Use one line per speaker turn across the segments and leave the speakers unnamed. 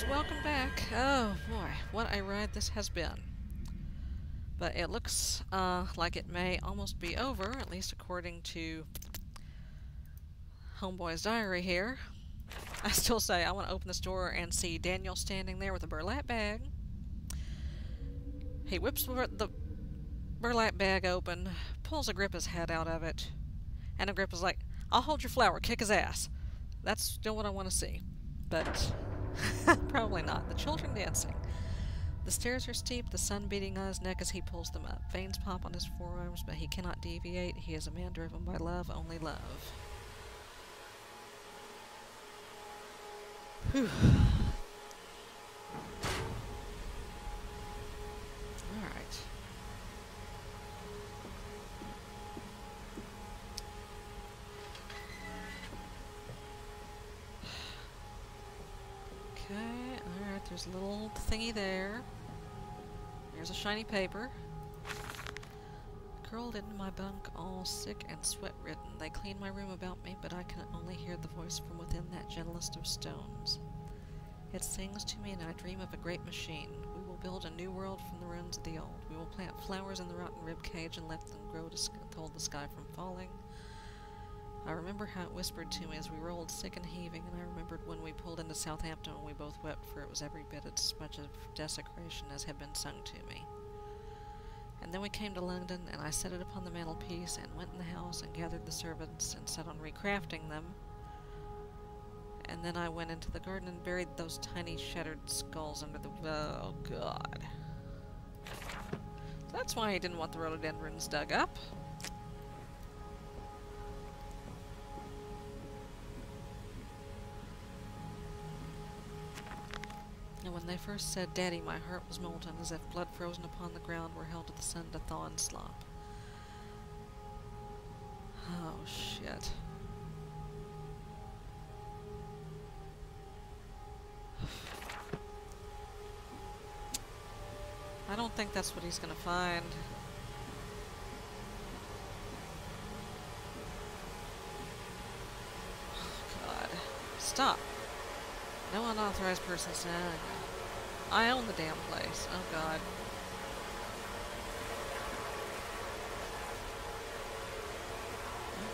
folks, welcome back. Oh boy, what a ride this has been. But it looks uh, like it may almost be over, at least according to Homeboy's diary here. I still say I want to open this door and see Daniel standing there with a burlap bag. He whips the burlap bag open, pulls Agrippa's head out of it, and Agrippa's like, I'll hold your flower, kick his ass. That's still what I want to see. But probably not. The children dancing. The stairs are steep, the sun beating on his neck as he pulls them up. Veins pop on his forearms, but he cannot deviate. He is a man driven by love, only love. Whew. There's a little thingy there. There's a shiny paper. Curled into my bunk, all sick and sweat-ridden. They clean my room about me, but I can only hear the voice from within that gentlest of stones. It sings to me, and I dream of a great machine. We will build a new world from the ruins of the old. We will plant flowers in the rotten rib cage and let them grow to hold the sky from falling. I remember how it whispered to me as we rolled sick and heaving, and I remembered when we pulled into Southampton and we both wept, for it was every bit as much of desecration as had been sung to me. And then we came to London, and I set it upon the mantelpiece, and went in the house, and gathered the servants, and set on recrafting them. And then I went into the garden and buried those tiny shattered skulls under the... Oh, God. That's why I didn't want the rhododendrons dug up. They first said Daddy, my heart was molten, as if blood frozen upon the ground were held to the sun to thaw and slop. Oh, shit. I don't think that's what he's gonna find. Oh, God. Stop. No unauthorized person said. I own the damn place. Oh god.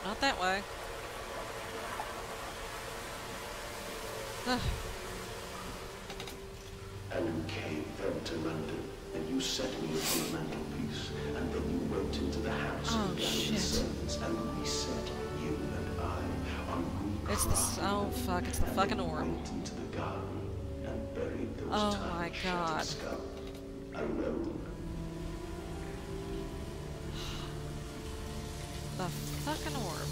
Not that way. Ugh.
And you came then to London, and you set me upon the mantelpiece, and then you went into the house
Oh,
and gathered
shit.
the servants, and we set you and I on
It's the oh, fuck, it's the fucking orb.
Went into the garden and buried those
Oh, oh
tiny
my God.
alone.
The fucking orb.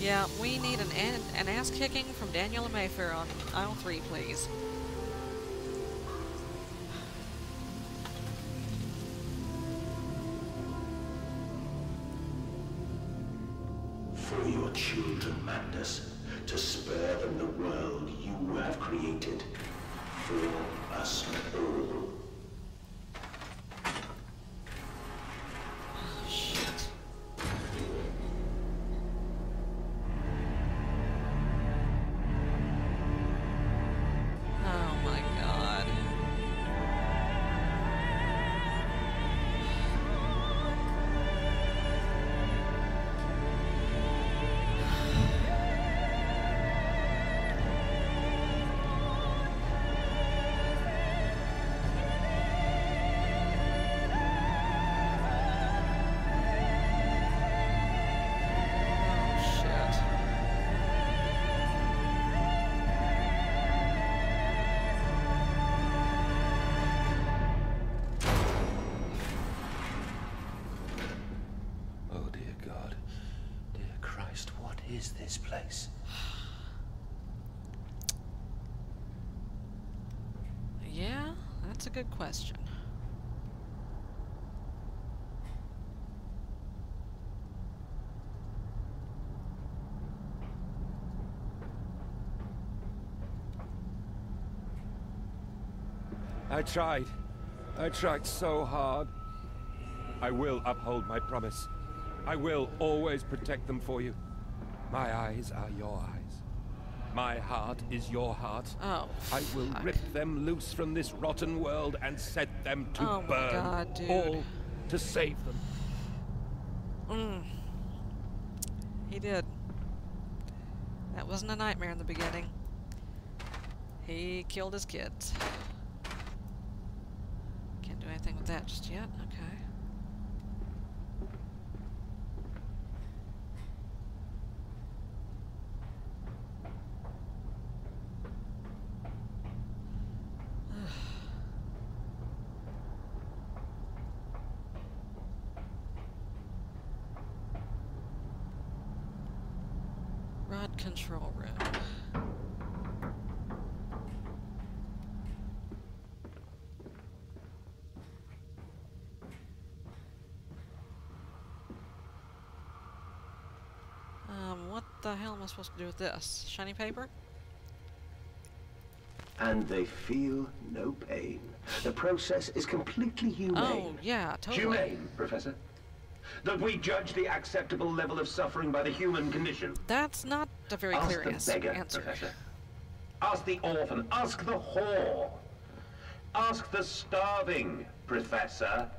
Yeah, we need an an, an ass kicking from Daniela Mayfair on aisle three, please.
For your children, Mandus, to spare them the world you have created. For us all.
That's a good question.
I tried. I tried so hard. I will uphold my promise. I will always protect them for you. My eyes are your eyes. My heart is your heart.
Oh.
I will
fuck.
rip them loose from this rotten world and set them to
Oh my
burn.
God, dude.
All to save them.
Mm. He did. That wasn't a nightmare in the beginning. He killed his kids. Can't do anything with that just yet. Okay. Rod control room. Um, what the hell am I supposed to do with this? Shiny paper?
And they feel no pain. The process is completely humane.
Oh, yeah, totally.
Humane, Professor. That we judge the acceptable level of suffering by the human condition.
That's not a very
Ask
clear
the beggar,
answer.
Professor. Ask the orphan. Ask the whore. Ask the starving, Professor.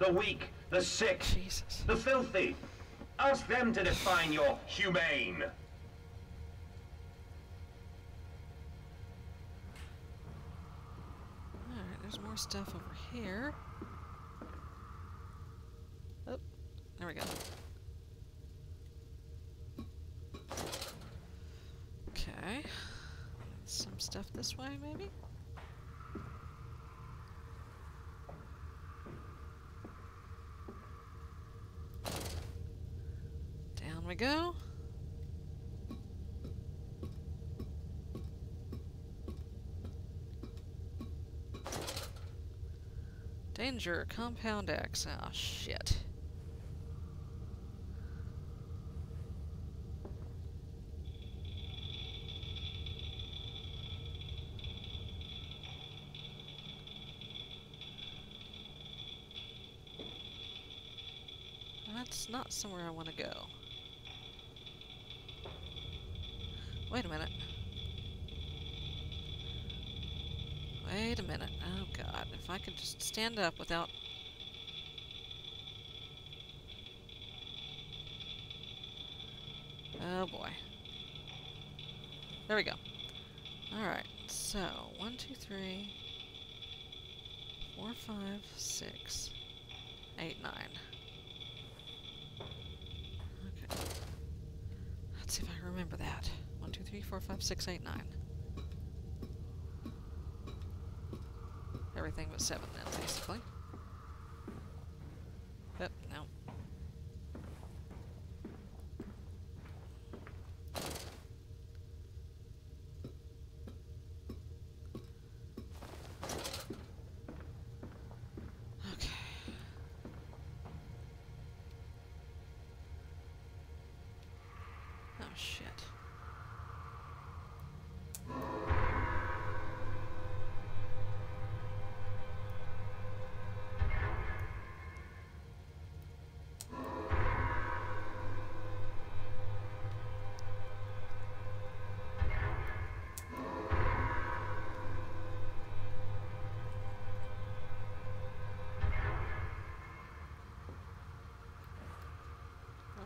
The weak, the sick,
Jesus.
the filthy. Ask them to define your humane.
Alright, there's more stuff over here. Oh, there we go. Okay. Some stuff this way, maybe? Down we go. Compound X. Oh, shit. That's not somewhere I want to go. Wait a minute. Wait a minute. Oh if I could just stand up without... Oh boy. There we go. Alright, so, one, two, three, four, five, six, eight, nine. Okay. Let's see if I remember that. One, two, three, four, five, six, eight, nine. Everything but seven then, basically.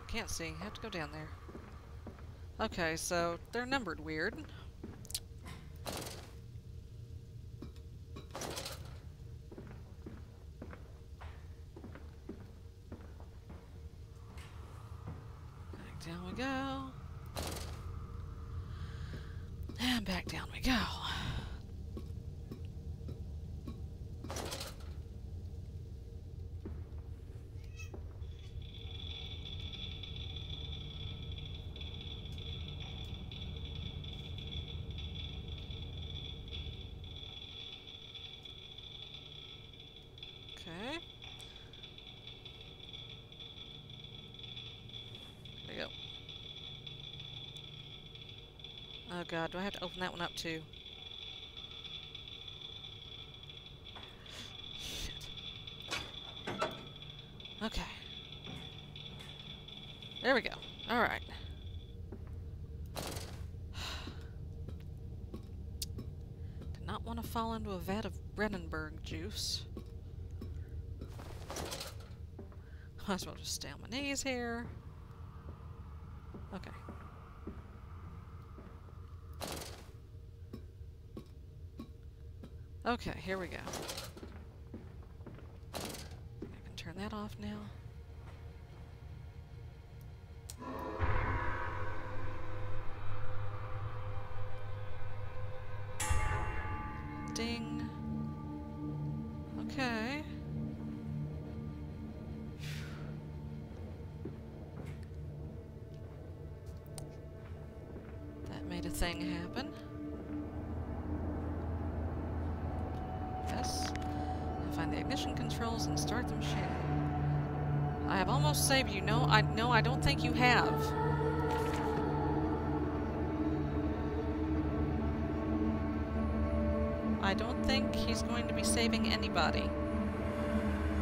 Can't see. Have to go down there. Okay, so they're numbered weird. Back down we go. And back down we go. Okay. There we go. Oh god, do I have to open that one up too? Shit. Okay. There we go. Alright. Did not want to fall into a vat of Brennenburg juice. Might as well just stay on my knees here. Okay. Okay, here we go. I can turn that off now. Ding. Thing happen. Yes. And find the ignition controls and start the machine. I have almost saved you. No, I no, I don't think you have. I don't think he's going to be saving anybody.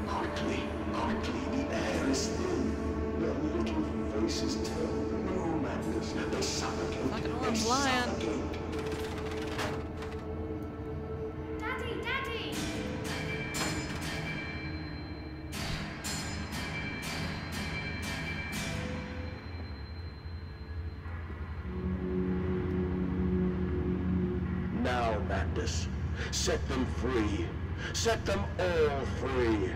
Quickly, quickly, the air is thin. Little faces tell no madness. They suffocate.
Fucking
they
orange lion.
Daddy, Daddy!
Now, madness. Set them free. Set them all free.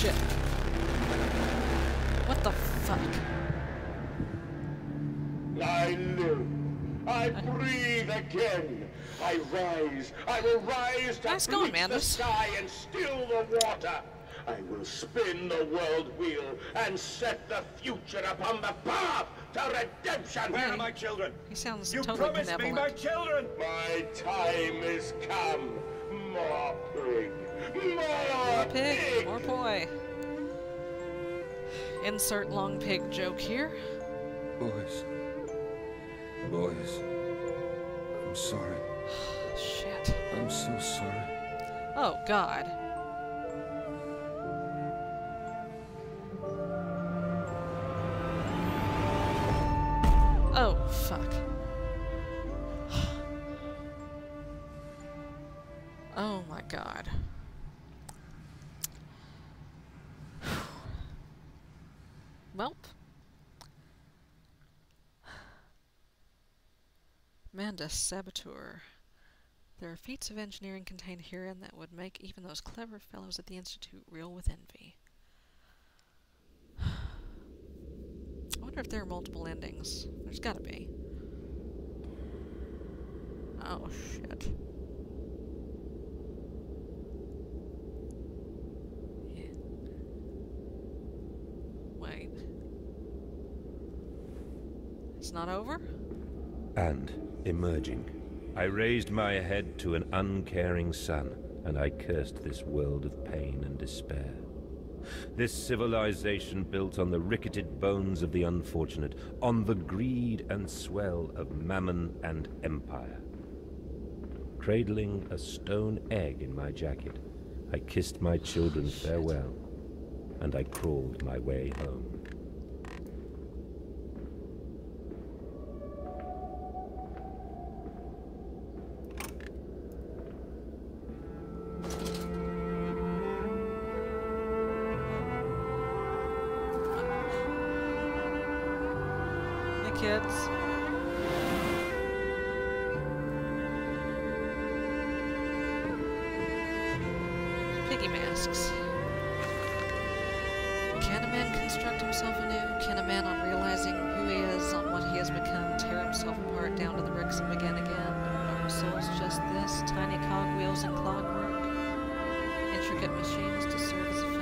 Shit. What the fuck?
I live. I breathe again. I rise. I will rise to
Nice going,
bleach the
Mandus.
sky and still the water. I will spin the world wheel and set the future upon the path to redemption.
Where are my children?
He sounds
You
totally
promised me my children!
My time is come. More pig. More,
pig, more poi. Insert long pig joke here.
Boys. Boys. I'm sorry.
Shit.
I'm so sorry.
Oh, God. Oh, fuck. Oh my god. Welp. Mandus Saboteur. There are feats of engineering contained herein that would make even those clever fellows at the Institute reel with envy. I wonder if there are multiple endings. There's gotta be. Oh, shit. Yeah. Wait. It's not over?
And, emerging, I raised my head to an uncaring sun, and I cursed this world of pain and despair. This civilization built on the ricketed bones of the unfortunate, on the greed and swell of mammon and empire. Cradling a stone egg in my jacket, I kissed my children oh, farewell, and I crawled my way home.
Apart down to the begin again? Are our um, souls just this? Tiny cogwheels and clockwork? Intricate machines to serve as a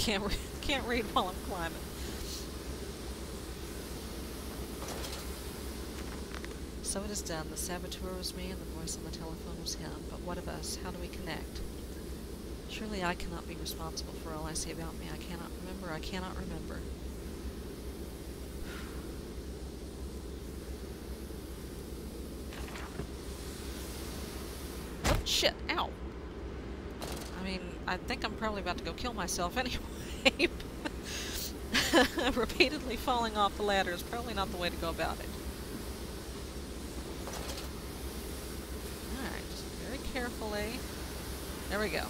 can't re can't read while I'm climbing. So it is done. The saboteur was me, and the voice on the telephone was him. But what of us? How do we connect? Surely I cannot be responsible for all I see about me. I cannot remember. I cannot remember. Oh, shit. Ow. I think I'm probably about to go kill myself anyway. Repeatedly falling off the ladder is probably not the way to go about it. Alright, just very carefully. There we go.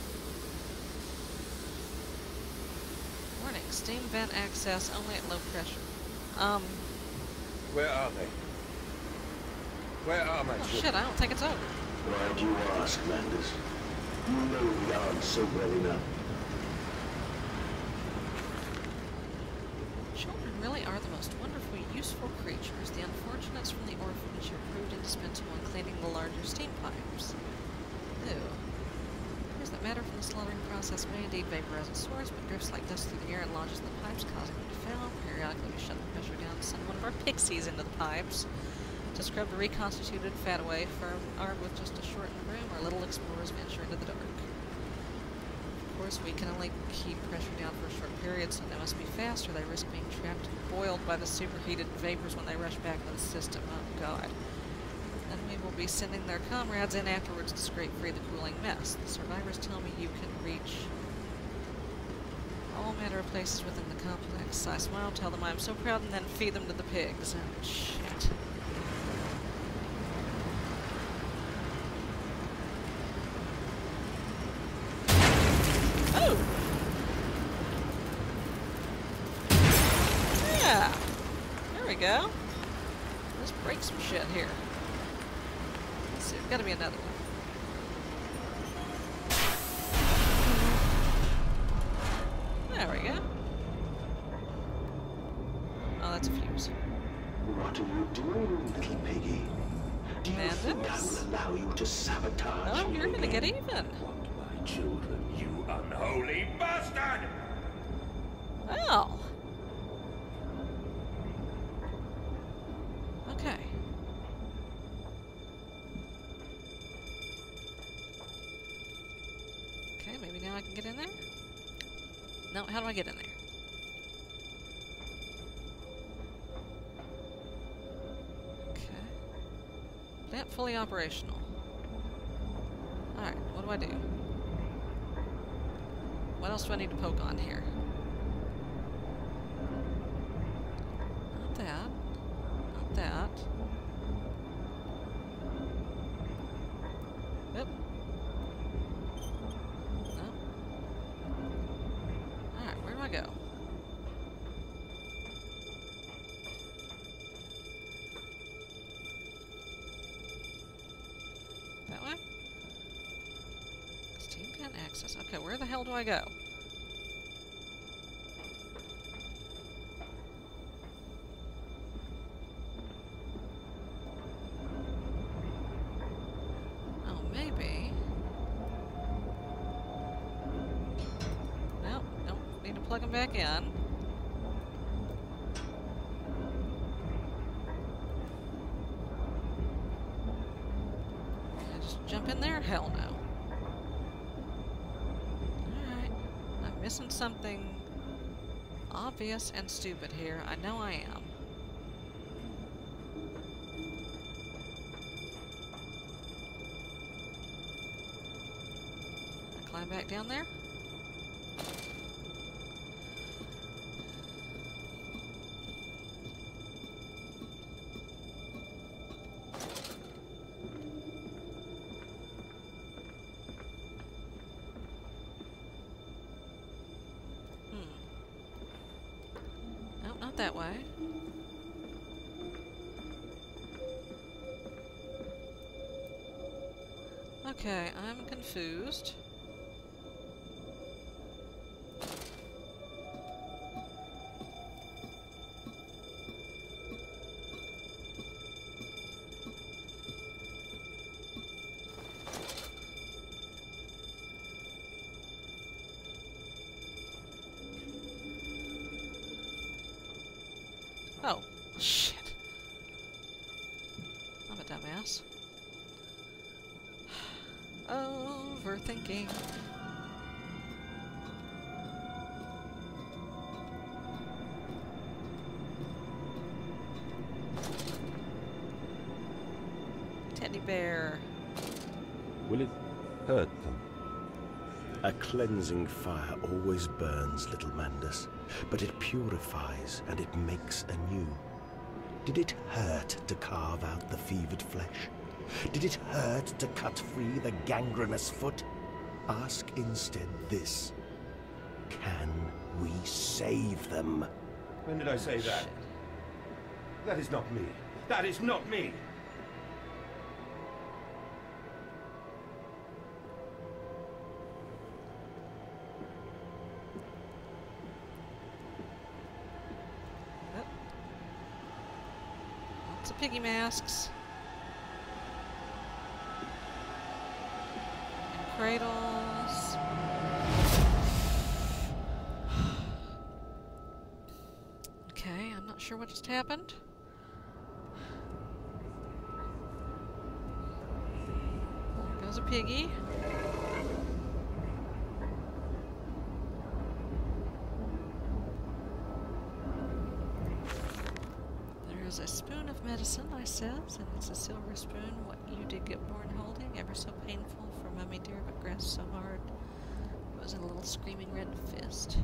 Warning, steam vent access only at low pressure. Um,
Where are they? Where are my
oh shit, I don't think it's over.
Why do you ask, Mandus? You know the answer well enough.
Children really are the most wonderfully useful creatures. The unfortunates from the orphanage have proved indispensable in cleaning the larger steam pipes. Ew. Appears that matter from the slaughtering process may indeed vaporize its source, but drifts like dust through the air and lodges in the pipes, causing them to fail. Periodically, we shut the pressure down and send one of our pixies into the pipes to scrub the reconstituted fat away. Firm armed with just a shortened broom, our little explorers venture into the dark. Of course, we can only keep pressure down for a short period, so they must be fast, or they risk being trapped and boiled by the superheated vapors when they rush back into the system. Oh, God. Then we will be sending their comrades in afterwards to scrape free the cooling mess. The survivors tell me you can reach all manner of places within the complex. I smile, tell them I'm so proud, and then feed them to the pigs. Oh, shit. Oh! Yeah! There we go. Let's break some shit here. Let's see, there's gotta be another one. There we go. Oh, that's a fuse.
What are you doing, little piggy? Do you think I will allow you to sabotage
Oh, you're gonna get even.
Want my children, you unholy bastard!
Well. I get in there? Okay. Fully operational. Alright, what do I do? What else do I need to poke on here? Access. Okay, where the hell do I go? Oh, maybe. Need to plug them back in. Just jump in there? Hell no. I'm missing something obvious and stupid here. I know I am. I climb back down there? Okay, I'm confused. Oh, shit. Overthinking. Teddy bear.
Will it hurt them?
A cleansing fire always burns, little Mandus, but it purifies and it makes anew. Did it hurt to carve out the fevered flesh? Did it hurt to cut free the gangrenous foot? Ask instead this. Can we save them?
When did I say that? That is not me. That is not me!
Oh. Lots of piggy masks. Cradles. Okay, I'm not sure what just happened. There goes a piggy. There is a spoon of medicine, I says, and it's a silver spoon, what you did get born holding, ever so painful for mummy dear, but grasped so hard. It was in a little screaming red fist.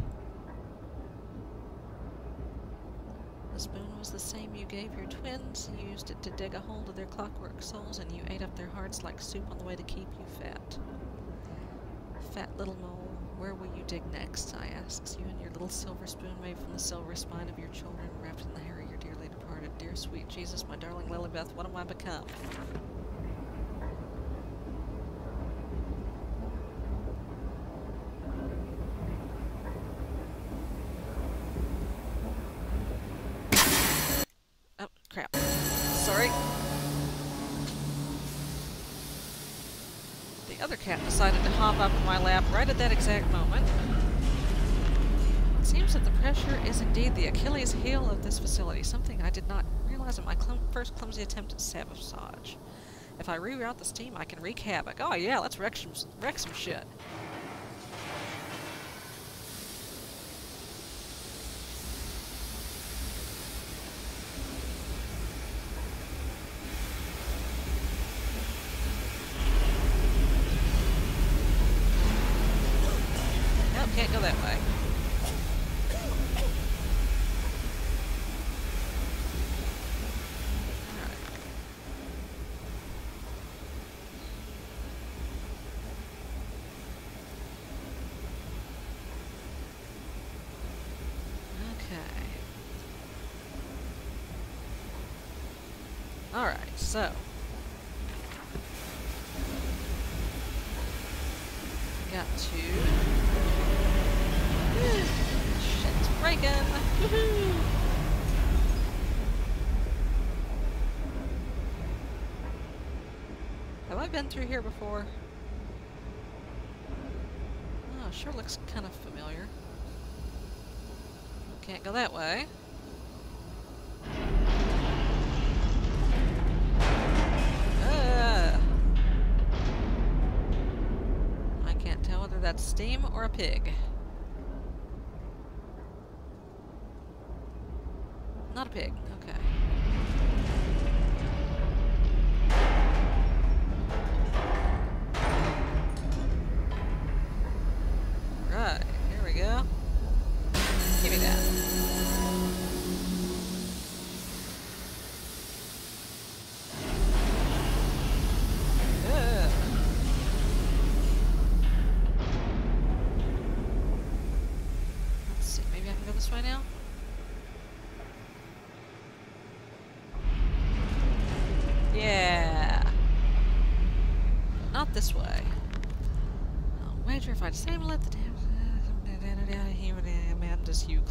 The spoon was the same you gave your twins. You used it to dig a hole to their clockwork souls, and you ate up their hearts like soup on the way to keep you fat. Fat little mole, where will you dig next? I asks you, and your little silver spoon made from the silver spine of your children, wrapped in the hair of your dearly departed. Dear sweet Jesus, my darling Lilybeth, what am I become? Oh, crap. Sorry. The other cat decided to hop up in my lap right at that exact moment. It seems that the pressure is indeed the Achilles heel of this facility, something I did not in my first clumsy attempt at sabotage. If I reroute the steam, I can wreak havoc. Oh yeah, let's wreck some, wreck some shit. Nope, can't go that way. Alright. Okay. Alright, so. Got Shit's breaking! Woohoo! Have I been through here before? Oh, sure looks kind of familiar. Can't go that way. Steam or a pig.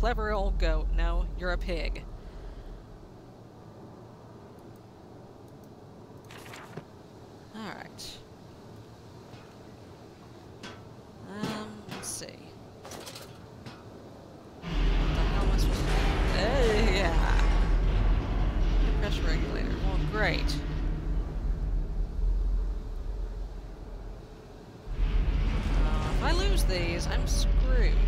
clever old goat. No, you're a pig. Alright. Um, let's see. What the hell am I supposed to yeah. Pressure regulator. Well, great. Uh, if I lose these, I'm screwed.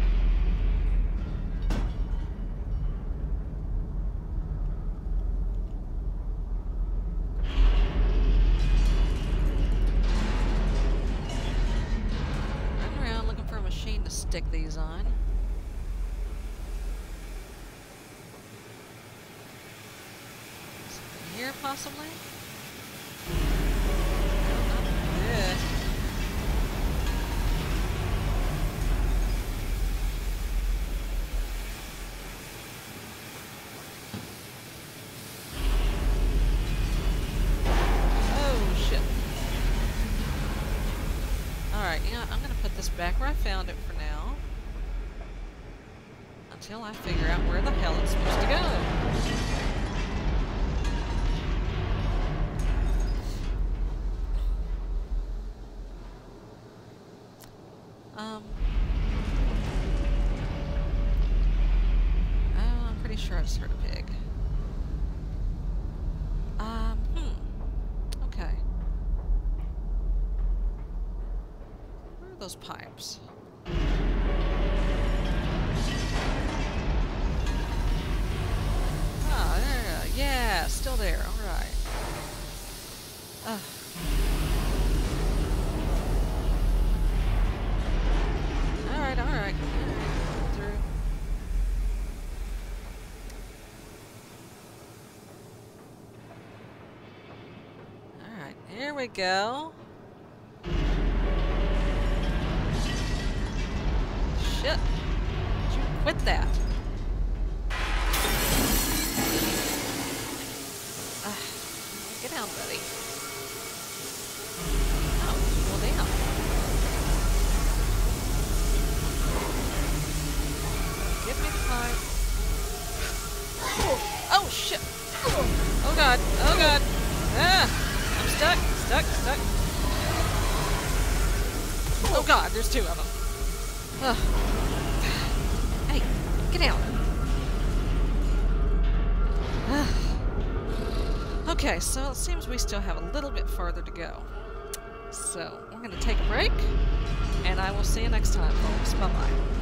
Good. Oh, shit. Alright, I'm gonna put this back where I found it for now. Until I figure out where the hell it's supposed to go. Um. Oh, I'm pretty sure I just heard a pig. Um, hmm. Okay. Where are those pipes? Oh, there, yeah, still there, All right. Ugh. All right, all right. Through. All right, here we go. Shit. You quit that? Ah, get down, buddy. Oh. Give me the. Oh, oh shit. Oh god. Oh god. Ah, I'm stuck. Stuck. Stuck. Oh god, there's two of them. Further to go. So, we're going to take a break, and I will see you next time, folks. Bye-bye.